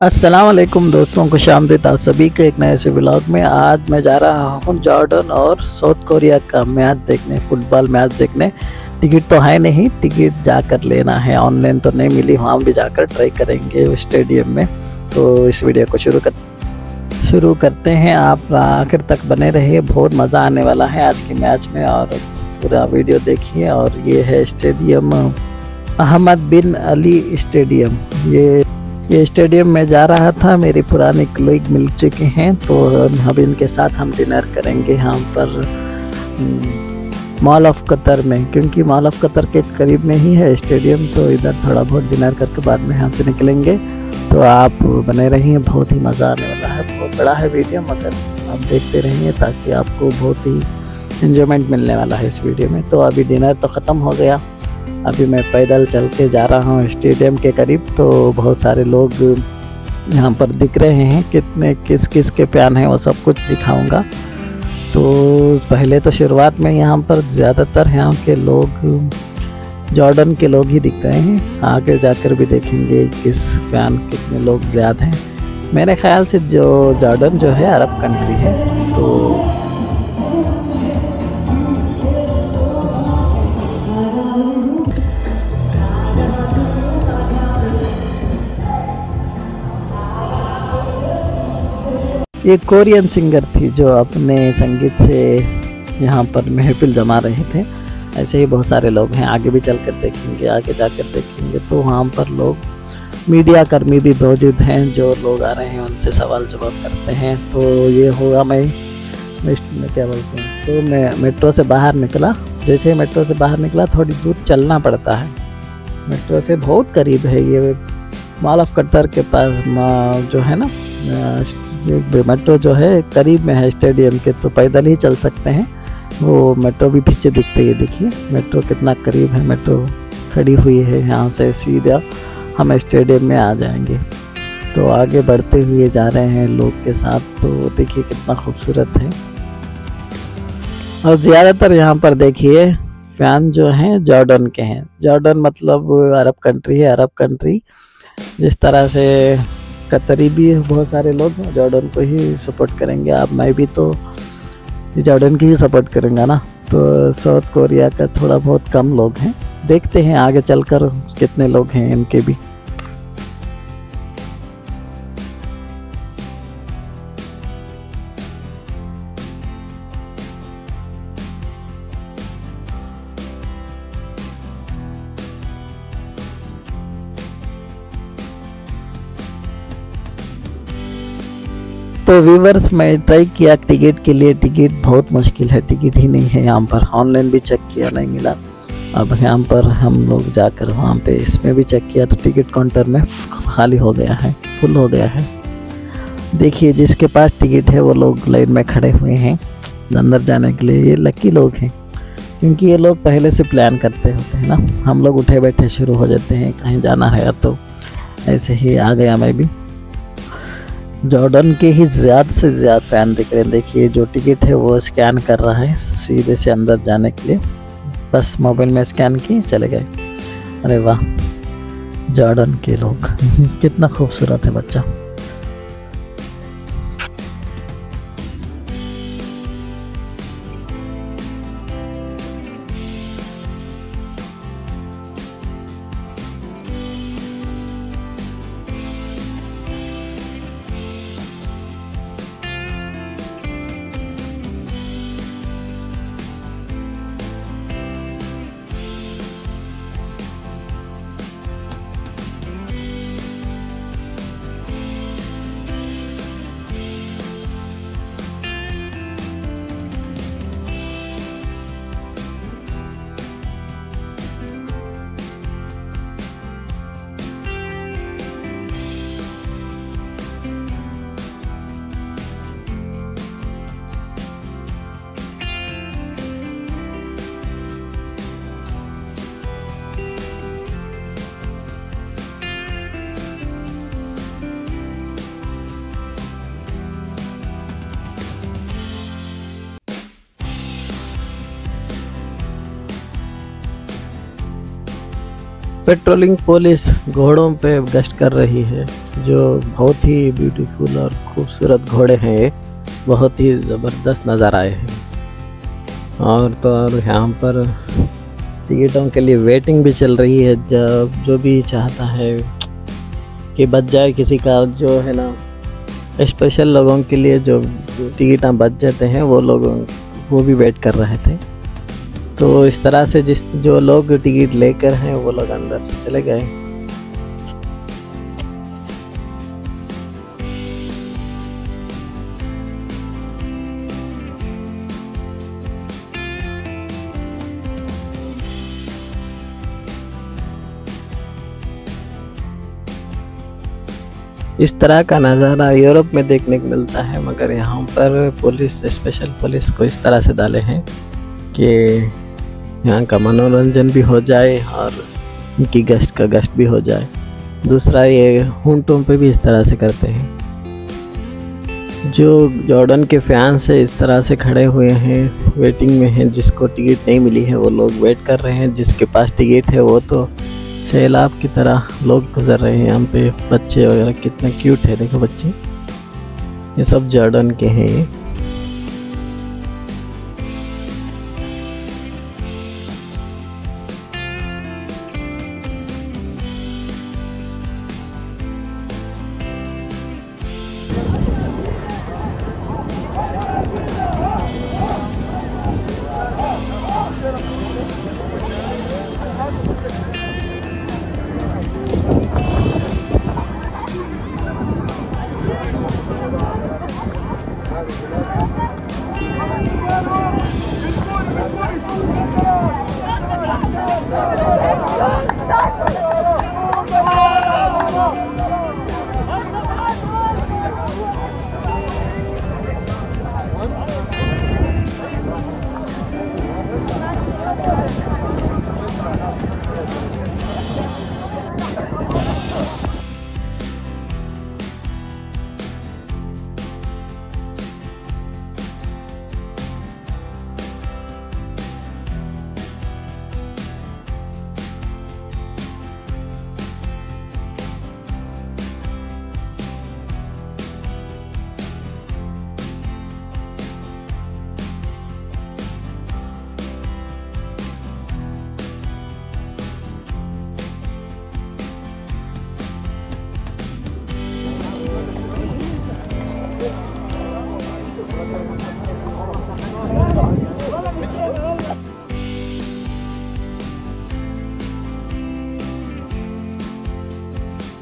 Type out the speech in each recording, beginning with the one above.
अस्सलाम वालेकुम दोस्तों को शामदीद आप सभी के एक नए से ब्लॉग में। आज मैं जा रहा हूँ जॉर्डन और साउथ कोरिया का मैच देखने, फुटबॉल मैच देखने। टिकट तो है नहीं, टिकट जाकर लेना है। ऑनलाइन तो नहीं मिली वहाँ भी जाकर ट्राई करेंगे स्टेडियम में। तो इस वीडियो को शुरू कर, शुरू करते हैं। आप आखिर तक बने रहिए, बहुत मज़ा आने वाला है आज के मैच में। और पूरा वीडियो देखिए, और ये है stadium Ahmad bin Ali stadium. ये ये स्टेडियम में जा रहा था। मेरी पुरानी कलीग मिल चुके हैं तो अब इनके साथ हम डिनर करेंगे यहाँ पर मॉल ऑफ़ कतर में। क्योंकि मॉल ऑफ़ कतर के करीब में ही है स्टेडियम तो इधर थोड़ा बहुत डिनर करके बाद में यहाँ से निकलेंगे। तो आप बने रहिए, बहुत ही मज़ा आने वाला है। बहुत बड़ा है वीडियो मगर आप देखते रहिए ताकि आपको बहुत ही इन्जॉयमेंट मिलने वाला है इस वीडियो में। तो अभी डिनर तो ख़त्म हो गया। अभी मैं पैदल चल के जा रहा हूँ स्टेडियम के करीब तो बहुत सारे लोग यहाँ पर दिख रहे हैं, कितने, किस किस के फ़ैन हैं वो सब कुछ दिखाऊँगा। तो पहले तो शुरुआत में यहाँ पर ज़्यादातर यहाँ के लोग, जॉर्डन के लोग ही दिख रहे हैं। आगे जाकर भी देखेंगे किस फ़ैन, कितने लोग ज़्यादा हैं। मेरे ख्याल से जो जॉर्डन जो है, अरब कंट्री है तो ये कोरियन सिंगर थी जो अपने संगीत से यहाँ पर महफिल जमा रहे थे। ऐसे ही बहुत सारे लोग हैं, आगे भी चल कर देखेंगे, आगे जाकर देखेंगे। तो वहाँ पर लोग, मीडिया कर्मी भी मौजूद हैं जो लोग आ रहे हैं, उनसे सवाल जवाब करते हैं। तो ये होगा मैं, में क्या बोलते हैं तो मैं मेट्रो से बाहर निकला। जैसे मेट्रो से बाहर निकला, थोड़ी दूर चलना पड़ता है। मेट्रो से बहुत करीब है ये, मॉल ऑफ़ कटर के पास जो है ना मेट्रो जो है, करीब में है स्टेडियम के तो पैदल ही चल सकते हैं। वो मेट्रो भी पीछे दिख रही है, देखिए। मेट्रो कितना करीब है मेट्रो खड़ी हुई है यहाँ से सीधा। हम स्टेडियम में आ जाएँगे। तो आगे बढ़ते हुए जा रहे हैं लोग के साथ तो देखिए कितना खूबसूरत है। और ज़्यादातर यहाँ पर देखिए, फ़ैन जो हैं जॉर्डन के हैं। जॉर्डन मतलब अरब कंट्री है, अरब कंट्री जिस तरह से कतरी भी बहुत सारे लोग जॉर्डन को ही सपोर्ट करेंगे आप, मैं भी तो जॉर्डन की ही सपोर्ट करेंगे ना। तो साउथ कोरिया का थोड़ा बहुत कम लोग हैं, देखते हैं आगे चलकर कितने लोग हैं इनके भी। तो व्यूवर्स मैं ट्राई किया टिकट के लिए। टिकट बहुत मुश्किल है। टिकट ही नहीं है यहाँ पर। ऑनलाइन भी चेक किया नहीं मिला। अब यहाँ पर हम लोग जाकर वहाँ पे इसमें भी चेक किया तो टिकट काउंटर में खाली हो गया है। फुल हो गया है। देखिए, जिसके पास टिकट है, वो लोग लाइन में खड़े हुए हैं। अंदर जाने के लिए ये लकी लोग हैं। क्योंकि ये लोग पहले से प्लान करते होते हैं ना। हम लोग उठे बैठे शुरू हो जाते हैं। कहीं जाना है या तो। ऐसे ही आ गया मैं भी। जॉर्डन के ही ज़्यादा से ज़्यादा फ़ैन दिख रहे हैं। देखिए, जो टिकट है, वो स्कैन कर रहा है सीधे से अंदर जाने के लिए। बस मोबाइल में स्कैन किए, चले गए। अरे वाह, जॉर्डन के लोग। कितना खूबसूरत है बच्चा। पेट्रोलिंग पुलिस घोड़ों पे गश्त कर रही है, जो बहुत ही ब्यूटीफुल और खूबसूरत घोड़े हैं बहुत ही ज़बरदस्त नज़र आए हैं। और तो और यहाँ पर टिकटों के लिए वेटिंग भी चल रही है, जब जो भी चाहता है कि बच जाए किसी का, जो है ना स्पेशल लोगों के लिए जो टिकट बच जाते हैं, वो लोग, वो भी वेट कर रहे थे। तो इस तरह से जिस जो लोग टिकट लेकर हैं, वो लोग अंदर से चले गए। इस तरह का नज़ारा यूरोप में देखने को मिलता है, मगर यहाँ पर पुलिस, स्पेशल पुलिस को इस तरह से डाले हैं कि यहाँ का मनोरंजन भी हो जाए और इनकी गश्त का गश्त भी हो जाए। दूसरा ये ऊँटों पे भी इस तरह से करते हैं। जो जॉर्डन के फ़ैन से इस तरह से खड़े हुए हैं वेटिंग में हैं, जिसको टिकट नहीं मिली है, वो लोग वेट कर रहे हैं। जिसके पास टिकट है, वो तो सैलाब की तरह लोग गुजर रहे हैं। यहाँ पे बच्चे वगैरह कितने क्यूट है, देखो बच्चे। ये सब जॉर्डन के हैं ये।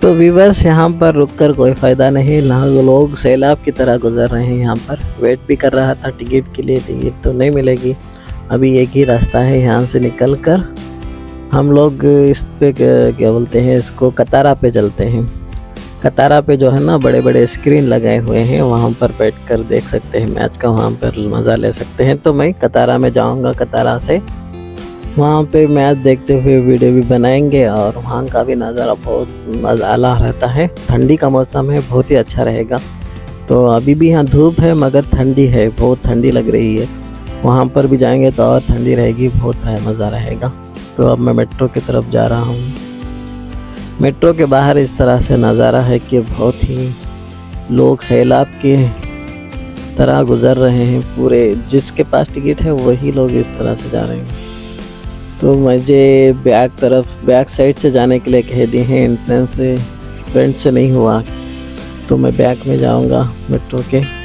तो वीवर्स यहाँ पर रुककर कोई फ़ायदा नहीं। लोग सैलाब की तरह गुजर रहे हैं यहाँ पर। वेट भी कर रहा था टिकट के लिए टिकट तो नहीं मिलेगी। अभी एक ही रास्ता है यहाँ से निकल कर हम लोग इस पे क्या बोलते हैं, इसको कतारा पे चलते हैं। कतारा पे जो है ना बड़े बड़े स्क्रीन लगाए हुए हैं। वहाँ पर बैठ कर देख सकते हैं मैच का वहाँ पर मज़ा ले सकते हैं। तो मैं कतारा में जाऊँगा, कतारा से। वहाँ पे मैच देखते हुए वीडियो भी बनाएँगे और वहाँ का भी नज़ारा बहुत मज़ाला रहता है। ठंडी का मौसम है, बहुत ही अच्छा रहेगा। तो अभी भी यहाँ धूप है, मगर ठंडी है, बहुत ठंडी लग रही है। वहाँ पर भी जाएँगे तो और ठंडी रहेगी, बहुत मज़ा रहेगा। तो अब मैं मेट्रो की तरफ़ जा रहा हूँ। मेट्रो के बाहर इस तरह से नज़ारा है कि बहुत ही लोग सैलाब के तरह गुज़र रहे हैं। पूरे जिसके पास टिकट है, वही लोग इस तरह से जा रहे हैं। तो मुझे बैक तरफ़ बैक साइड से जाने के लिए कह दिए हैं एंट्रेंस से फ्रंट से नहीं हुआ। तो मैं बैक में जाऊँगा मेट्रो के।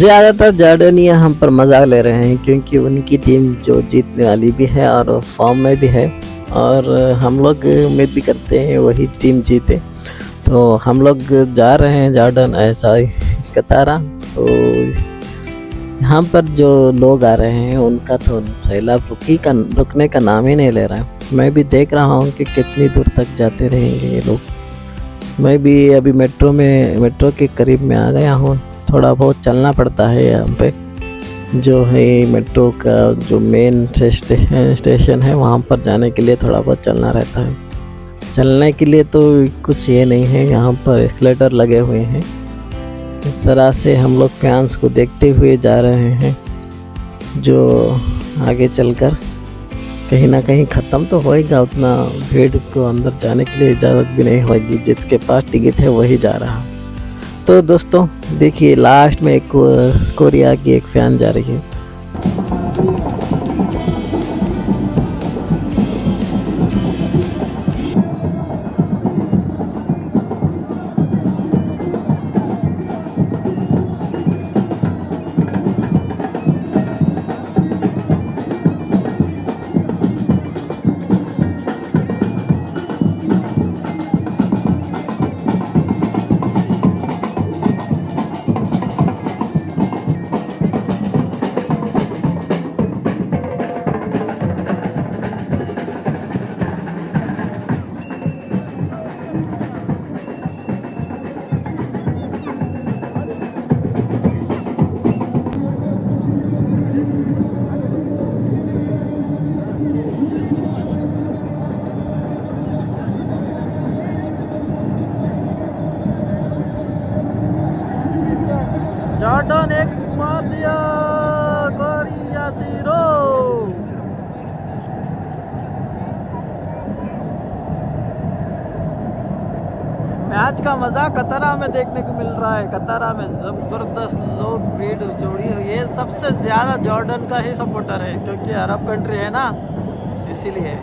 ज़्यादातर जॉर्डनिया हम पर मज़ाक ले रहे हैं क्योंकि उनकी टीम जो जीतने वाली भी है और फॉर्म में भी है और हम लोग उम्मीद भी करते हैं वही टीम जीते। तो हम लोग जा रहे हैं जॉर्डन ऐसा कतारा। तो यहाँ पर जो लोग आ रहे हैं उनका तो सैलाब रुकी का, रुकने का नाम ही नहीं ले रहा है। मैं भी देख रहा हूँ कि कितनी दूर तक जाते रहेंगे ये लोग। मैं भी अभी मेट्रो में मेट्रो के करीब में आ गया हूँ। थोड़ा बहुत चलना पड़ता है यहाँ पे। जो है मेट्रो का जो मेन स्टेशन है, वहाँ पर जाने के लिए थोड़ा बहुत चलना रहता है। चलने के लिए तो कुछ ये नहीं है, यहाँ पर एक्सलेटर लगे हुए हैं। इस तरह से हम लोग फैंस को देखते हुए जा रहे हैं, जो आगे चलकर कहीं ना कहीं ख़त्म तो होएगा, उतना भीड़ को अंदर जाने के लिए इजाज़त भी नहीं होगी, जिसके पास टिकट है, वही जा रहा। तो दोस्तों देखिए लास्ट में एक कोरिया की एक फ़ैन जा रही है। कतारा में देखने को मिल रहा है। कतरा में ज़बरदस्त लोग, भीड़ जोड़ी हुई है। सबसे ज़्यादा जॉर्डन का ही सपोर्टर है, क्योंकि अरब कंट्री है ना, इसीलिए।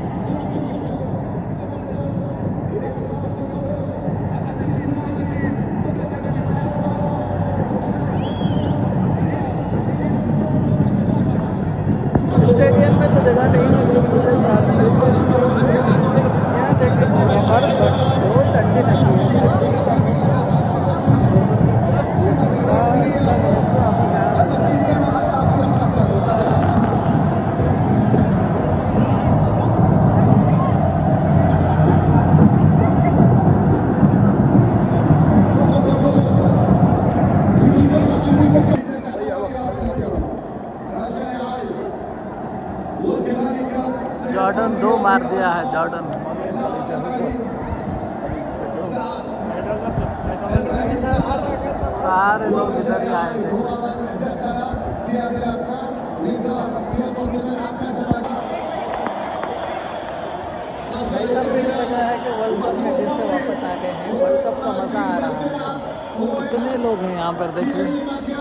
जॉर्डन दो मार दिया है जॉर्डन सारे लोग इधर आए वर्ल्ड कप में फिर वापस आ गए हैं वर्ल्ड कप का मज़ा आ रहा है। कितने लोग हैं यहाँ पर, देखिए।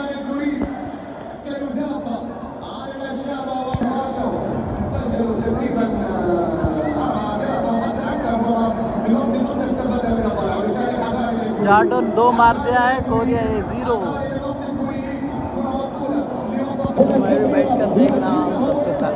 जॉर्डन दो मार दिया है कोरिया ये जीरो मैं भी बैठ कर देख रहा हूँ सबके साथ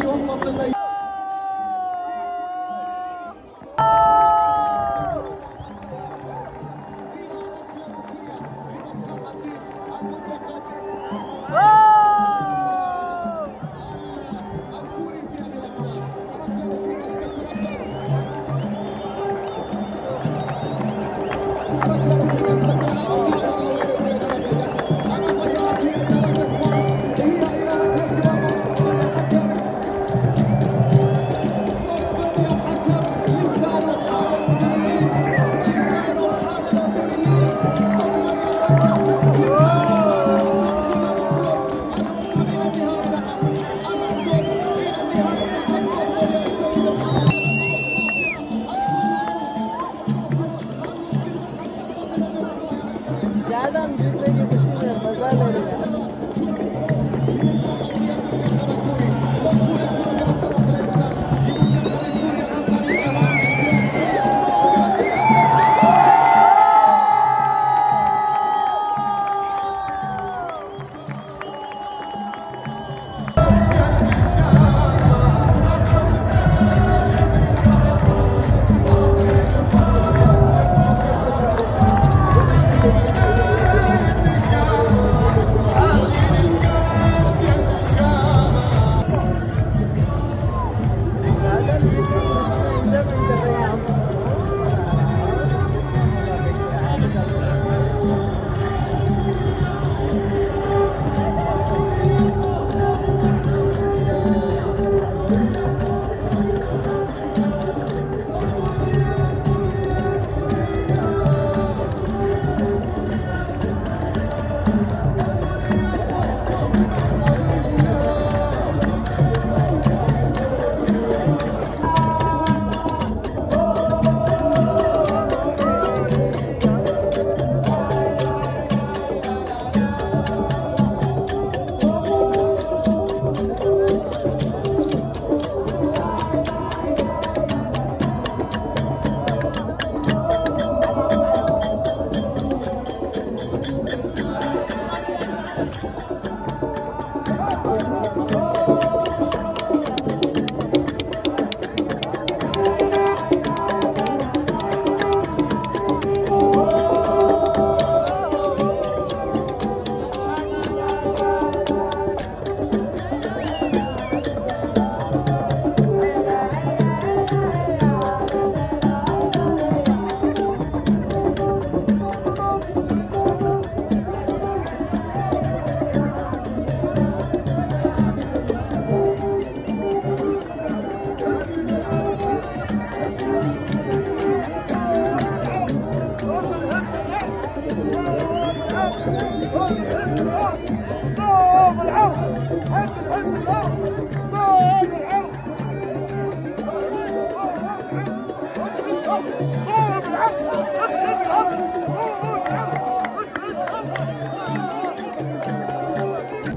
you want something like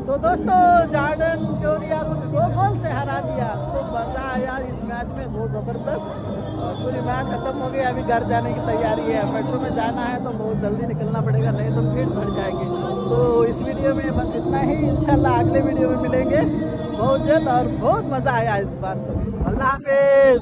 तो दोस्तों जार्डन जोरिया को दो गोल से हरा दिया। तो मज़ा आया इस मैच में, बहुत ज़बरदस्त। और पूरी मैच खत्म हो गई, अभी घर जाने की तैयारी है। मेट्रो में जाना है तो बहुत जल्दी निकलना पड़ेगा, नहीं तो फिर भर जाएगी। तो इस वीडियो में बस इतना ही। इंशाल्लाह अगले वीडियो में मिलेंगे। बहुत जल्द और बहुत मज़ा आया इस बार तो। अल्लाह हाफिज।